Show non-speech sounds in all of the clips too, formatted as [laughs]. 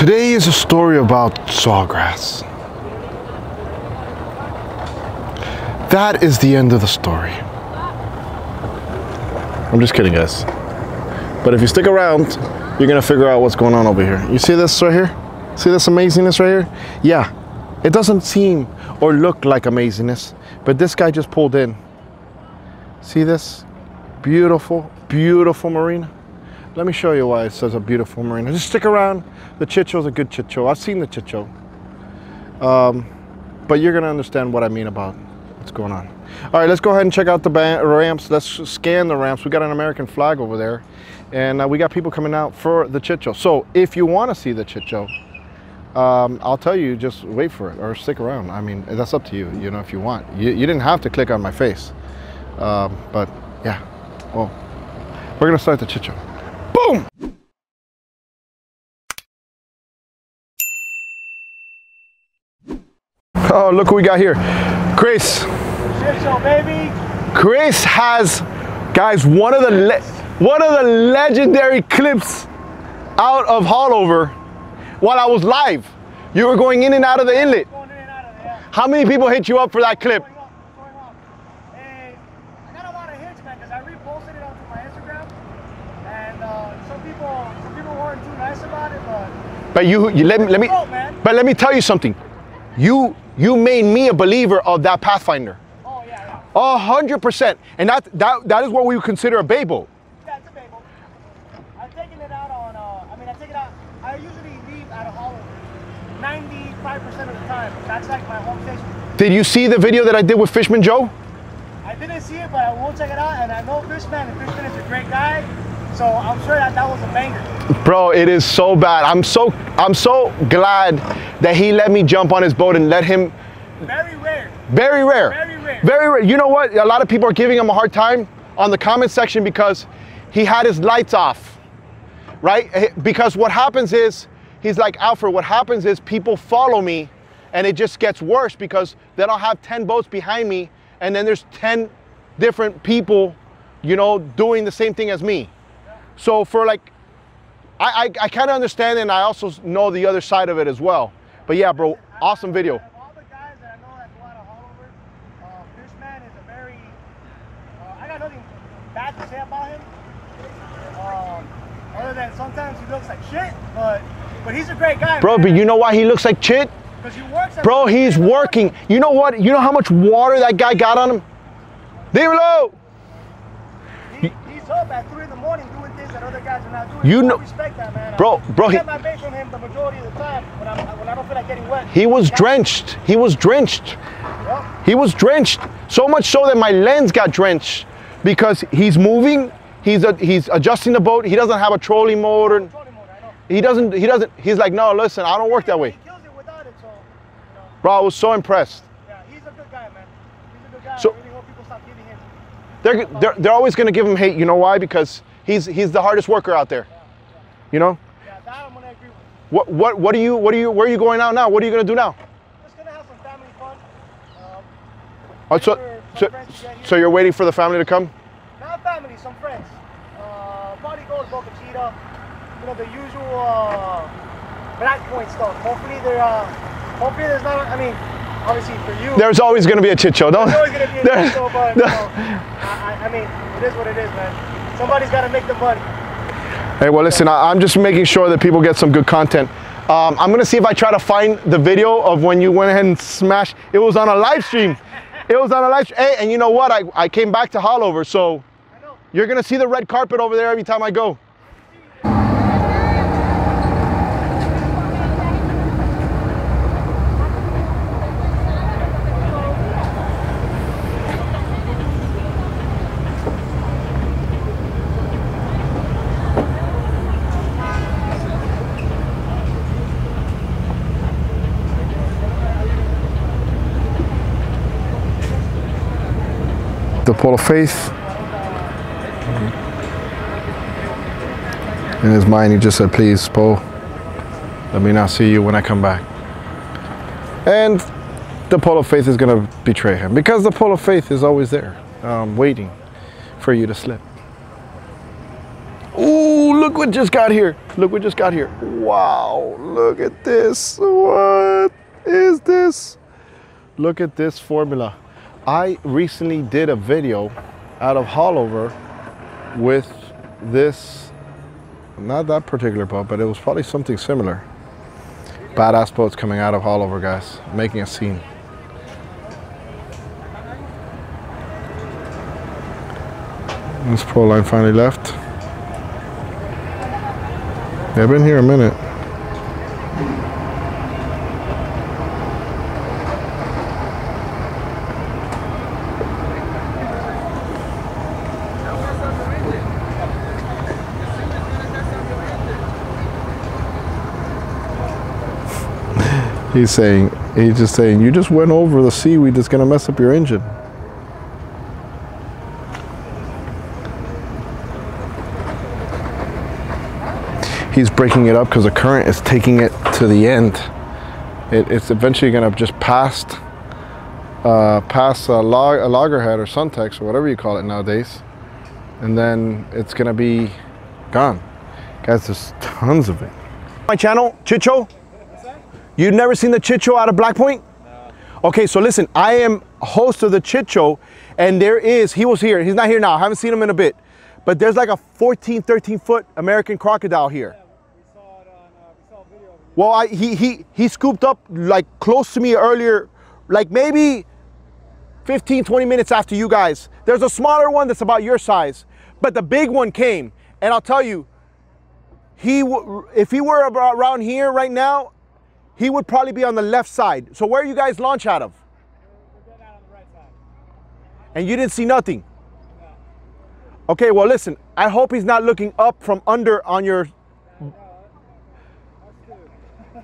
Today is a story about sawgrass. That is the end of the story. I'm just kidding, guys. But if you stick around, you're gonna figure out what's going on over here. You see this right here? See this amazingness right here? Yeah, it doesn't seem or look like amazingness, but this guy just pulled in. See this? Beautiful, beautiful marina. Let me show you why it says a beautiful marina. Just stick around. The Chit Show's a good Chit Show. I've seen the Chit Show. Um, but you're gonna understand what I mean about what's going on. All right, let's go ahead and check out the ramps. Let's scan the ramps. We got an American flag over there and uh, we got people coming out for the Chit Show. So if you wanna see the Chit Show, um, I'll tell you, just wait for it or stick around. I mean, that's up to you, you know, if you want. You, you didn't have to click on my face. Um, but yeah, well, we're gonna start the Chit Show. Boom! Oh, look who we got here. Chris. Chit Show, baby. Chris has, guys, one of the one of the legendary clips out of Haulover while I was live. You were going in and out of the inlet. How many people hit you up for that clip? But you, you let me, let me, but let me tell you something. You, you made me a believer of that Pathfinder. Oh yeah, yeah. A hundred percent, and that, that, that is what we would consider a boat. Yeah, it's a boat. I've taken it out on. Uh, I mean, I take it out. I usually leave out of Haulover 95% of the time. That's like my home station. Did you see the video that I did with Fishman Joe? I didn't see it, but I will check it out. And I know Fishman, and Fishman is a great guy. So I'm sure that that was a banger. Bro, it is so bad. I'm so I'm so glad that he let me jump on his boat and let him. Very rare. Very rare. Very rare. Very rare. You know what? A lot of people are giving him a hard time on the comment section because he had his lights off, right? Eh, because what happens is he's like Alfred. What happens is people follow me, and it just gets worse because then I'll have ten boats behind me, and then there's ten different people, you know, doing the same thing as me. So for like, I, I, I kind of understand and I also know the other side of it as well. But yeah, bro, awesome video. All the guys that I know that go out of Haulover, uh, Fishman is a very, uh, I got nothing bad to say about him. Um, other than sometimes he looks like shit, but but he's a great guy. Bro, man. but you know why he looks like shit? Because he works. Bro, he's working. You know what? You know how much water that guy got on him? Dímelo! He, he's up at 3 You know, that, bro, bro, he, get my bait from him the majority of the time when, I'm, when I don't feel like getting wet. he was drenched. He was drenched. Yep. He was drenched. So much so that my lens got drenched because he's moving. He's a, he's adjusting the boat. He doesn't have a trolling motor. Trolling He doesn't. He doesn't. He's like, no, listen, I don't work that way. It it, so, you know. Bro, I was so impressed. Yeah, he's a good guy, man. He's a good guy. So- really hope people stop giving him. They're, they're, they're always going to give him hate. You know why? Because he's he's the hardest worker out there. You know? Yeah, that I'm gonna agree with. What what what are you what are you where are you going out now? What are you going to do now? Just gonna have some family fun. Um, Oh, so, so, some friends to get here. so you're waiting for the family to come? Not family, some friends. Uh, probably goes Boca Chita. You know the usual uh, black point stuff. Hopefully they're. Uh, hopefully there's not. I mean, obviously for you. There's always going to be a Chit Show. Don't. There's always gonna be a [laughs] there- show, but you know, I, I I mean, it is what it is, man. Somebody's got to make the money. Hey, well, listen, I, I'm just making sure that people get some good content. Um, I'm gonna see if I try to find the video of when you went ahead and smashed. It was on a live stream. It was on a live stream. Hey, and you know what? I, I came back to Haulover, so you're gonna see the red carpet over there every time I go. Pole of faith. In his mind, he just said, Please, Paul, let me not see you when I come back. And the pole of faith is going to betray him because the pole of faith is always there, um, waiting for you to slip. Ooh, look what just got here. Look what just got here. Wow, look at this. What is this? Look at this formula. I recently did a video out of Haulover with this, not that particular boat, but it was probably something similar. Badass boats coming out of Haulover, guys, making a scene. This pro line finally left. They've been here a minute. He's saying, he's just saying, you just went over the seaweed that's gonna mess up your engine. He's breaking it up because the current is taking it to the end. It, it's eventually gonna just past, uh, past a, log, a loggerhead or Suntex or whatever you call it nowadays, and then it's gonna be gone. Guys, there's tons of it. My channel, Chit Show. You've never seen the Chit Show out of Black Point? Okay, so listen, I am host of the Chit Show, and there is, he was here, he's not here now, I haven't seen him in a bit, but there's like a 14, 13 foot American crocodile here. We saw it on, uh, we saw video. Well, I, he, he, he scooped up like close to me earlier, like maybe 15, 20 minutes after you guys. There's a smaller one that's about your size, but the big one came, and I'll tell you, he, if he were around here right now, he would probably be on the left side. So where you guys launch out of? And you didn't see nothing. Okay, well listen, I hope he's not looking up from under on your.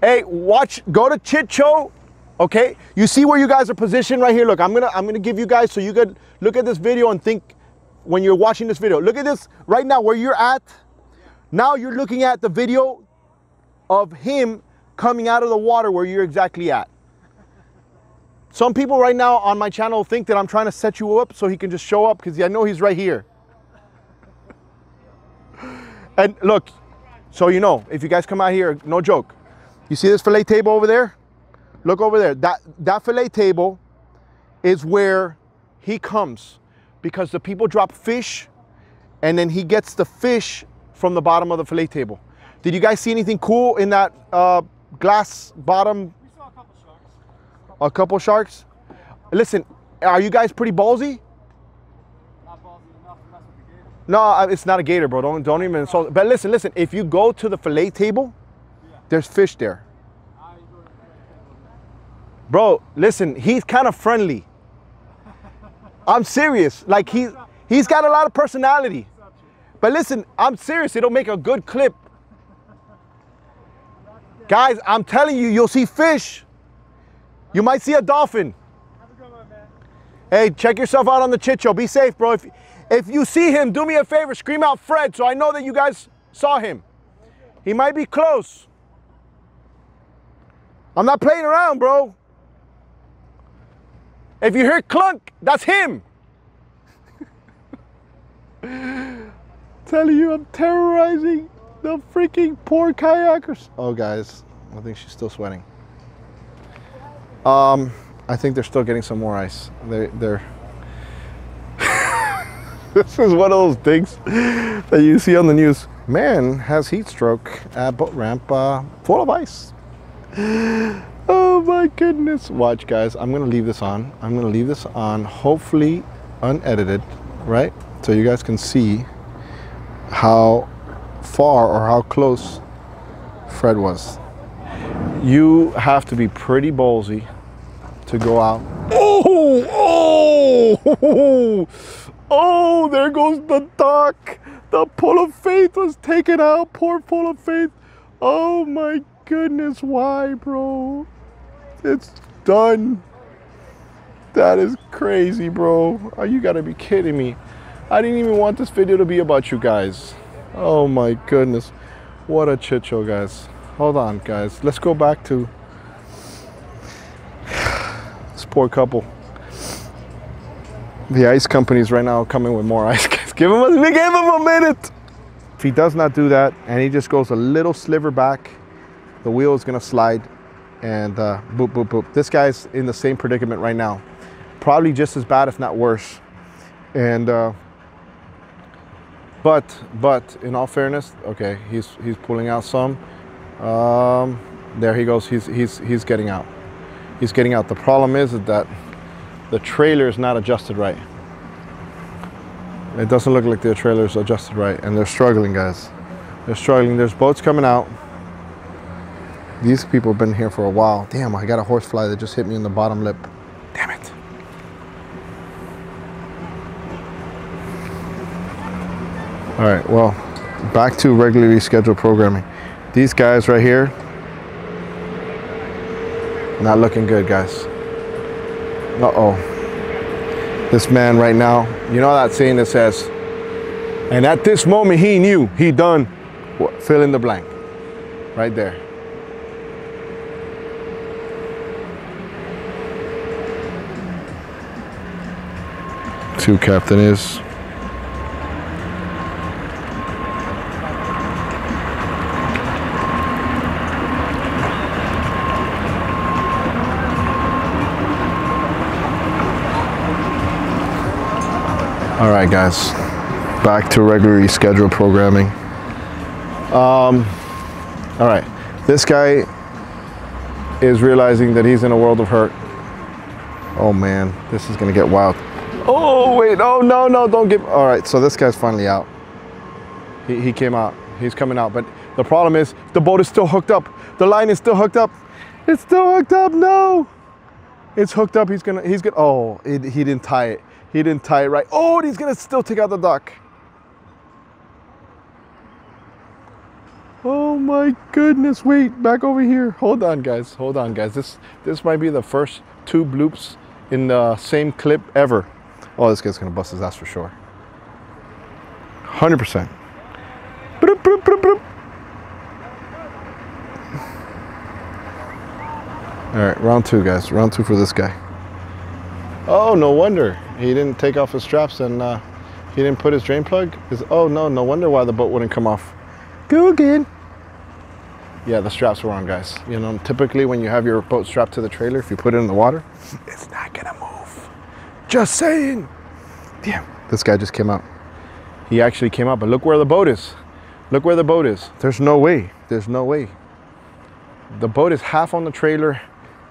Hey, watch. Go to Chit Show, Okay, you see where you guys are positioned right here. Look, I'm gonna I'm gonna give you guys so you could look at this video and think when you're watching this video. Look at this right now where you're at. Now you're looking at the video of him coming out of the water where you're exactly at. Some people right now on my channel think that I'm trying to set you up so he can just show up because I know he's right here. And look, so you know, if you guys come out here, no joke. You see this fillet table over there? Look over there. That that fillet table is where he comes because the people drop fish and then he gets the fish from the bottom of the fillet table. Did you guys see anything cool in that uh, glass bottom We saw a couple sharks. a couple sharks. Listen, are you guys pretty ballsy? Not ballsy enough gator. No, it's not a gator, bro. Don't don't even insult. But listen, listen. If you go to the fillet table, there's fish there, bro. Listen, he's kind of friendly. I'm serious. Like he he's got a lot of personality. But listen, I'm serious. It'll make a good clip. Guys, I'm telling you, you'll see fish. You might see a dolphin. Have a good one. Hey, check yourself out on the Chit Show. Be safe, bro. If, if you see him, do me a favor, scream out Fred so I know that you guys saw him. He might be close. I'm not playing around, bro. If you hear clunk, that's him. [laughs] Telling you, I'm terrorizing the freaking poor kayakers. Oh, guys, I think she's still sweating. Um, I think they're still getting some more ice. They, they're. [laughs] this is one of those things that you see on the news. Man has heat stroke at boat ramp uh, full of ice. [gasps] Oh my goodness. Watch, guys. I'm going to leave this on. I'm going to leave this on, hopefully unedited, right? So you guys can see how far or how close Fred was. You have to be pretty ballsy to go out. Oh, oh, [laughs] oh, there goes the dock. The pull of faith was taken out. Poor pull of faith. Oh my goodness, why, bro? It's done. That is crazy, bro. Oh, you gotta be kidding me. I didn't even want this video to be about you guys. Oh my goodness. What a chit show, guys. Hold on, guys. Let's go back to this poor couple. The ice companies right now are coming with more [laughs] ice. Give him a, we gave them a minute. If he does not do that and he just goes a little sliver back, the wheel is gonna slide and uh, boop, boop, boop. This guy's in the same predicament right now. Probably just as bad, if not worse. And, uh, but, but in all fairness, okay, he's, he's pulling out some. Um, there he goes, he's, he's, he's getting out. He's getting out. The problem is that the trailer is not adjusted right. It doesn't look like the trailer is adjusted right, and they're struggling, guys. They're struggling. There's boats coming out. These people have been here for a while. Damn, I got a horsefly that just hit me in the bottom lip. Damn it. All right, well, back to regularly scheduled programming. These guys right here, not looking good, guys. Uh-oh. This man right now, you know that saying that says, and at this moment he knew he done fill in the blank. Right there. Two captain is. All right, guys, back to regularly scheduled programming. Um, all right, this guy is realizing that he's in a world of hurt. Oh man, this is gonna get wild. Oh wait, oh no, no, don't get. All right, so this guy's finally out. He, he came out. He's coming out, but the problem is the boat is still hooked up. The line is still hooked up. It's still hooked up. No, it's hooked up. He's gonna. He's gonna. Oh, it, he didn't tie it. He didn't tie it right. Oh, he's gonna still take out the duck. Oh my goodness, wait, back over here. Hold on, guys, hold on, guys. This this might be the first two bloops in the same clip ever. Oh, this guy's gonna bust his ass for sure. 100%. Bloop, bloop, bloop, bloop. All right, round two, guys. Round two for this guy. Oh, no wonder he didn't take off his straps and uh, he didn't put his drain plug. His, oh no, no wonder why the boat wouldn't come off. Go again. Yeah, the straps were on, guys. You know, typically when you have your boat strapped to the trailer, if you put it in the water, [laughs] it's not gonna move. Just saying. Damn, this guy just came out. He actually came out, but look where the boat is. Look where the boat is. There's no way. There's no way. The boat is half on the trailer.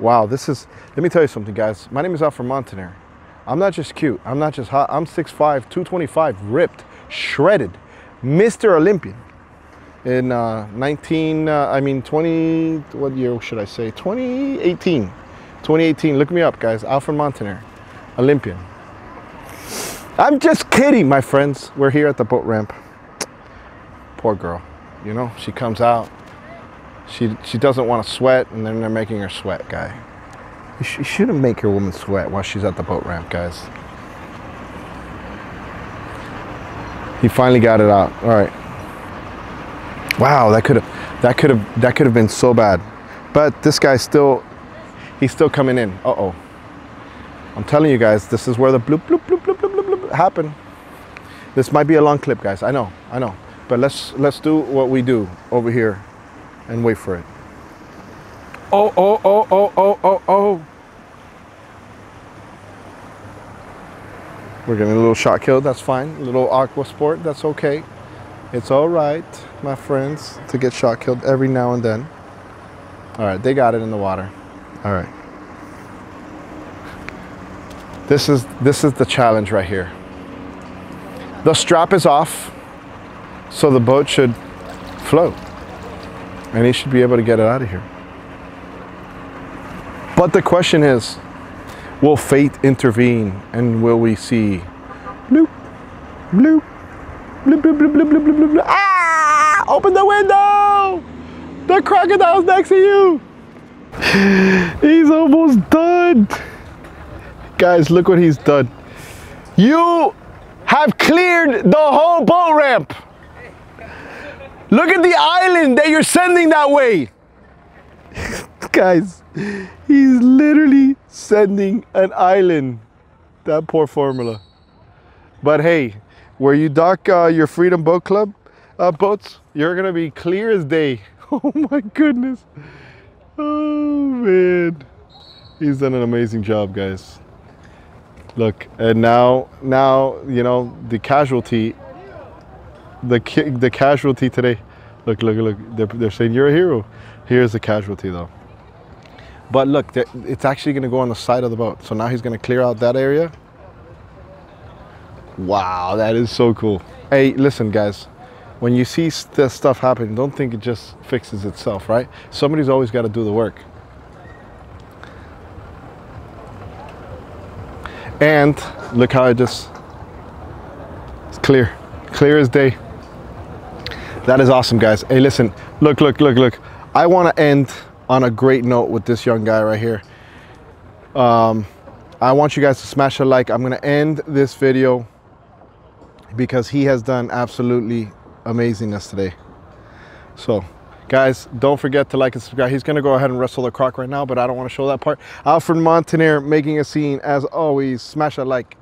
Wow, this is, let me tell you something, guys. My name is Alfred Montaner. I'm not just cute. I'm not just hot. I'm 6'5", 225, ripped, shredded, Mr. Olympian. In uh, 19, uh, I mean 20, what year should I say? 2018. 2018, look me up, guys. Alfred Montaner, Olympian. I'm just kidding, my friends. We're here at the boat ramp. Poor girl, you know, she comes out. She, she doesn't want to sweat, and then they're making her sweat, guy. You, shouldn't make your woman sweat while she's at the boat ramp, guys. He finally got it out. All right. Wow, that could have that could have that could have been so bad. But this guy's still he's still coming in. Uh-oh. I'm telling you guys, this is where the bloop bloop bloop bloop bloop bloop, bloop happen. This might be a long clip, guys. I know. I know. But let's let's do what we do over here and wait for it. Oh, oh, oh, oh, oh, oh, oh. We're getting a little shot killed, that's fine. A little aqua sport, that's okay. It's all right, my friends, to get shot killed every now and then. All right, they got it in the water. All right. This is this is the challenge right here. The strap is off, so the boat should float. And he should be able to get it out of here. But the question is, will fate intervene and will we see bloop, bloop, bloop, bloop, bloop, bloop, bloop, bloop, bloop, ah! Open the window! The crocodile's next to you! [laughs] He's almost done! Guys, look what he's done. You have cleared the whole boat ramp! Look at the island that you're sending that way! [laughs] Guys, he's literally sending an island. That poor formula. But hey, where you dock uh, your Freedom Boat Club, uh, boats, you're gonna be clear as day. [laughs] Oh my goodness. Oh man. He's done an amazing job, guys. Look, and now, now, you know, the casualty, the the casualty today. Look, look, look. They're, they're saying you're a hero. Here's the casualty, though. But look, it's actually going to go on the side of the boat. So now he's going to clear out that area. Wow, that is so cool. Hey, listen, guys. When you see this stuff happen, don't think it just fixes itself, right? Somebody's always got to do the work. And look how it just it's clear, clear as day. That is awesome, guys. Hey, listen, look, look, look, look. I want to end on a great note with this young guy right here. Um, I want you guys to smash a like. I'm gonna end this video because he has done absolutely amazingness today. So, guys, don't forget to like and subscribe. He's gonna go ahead and wrestle the croc right now, but I don't want to show that part. Alfred Montaner making a scene as always. Smash a like.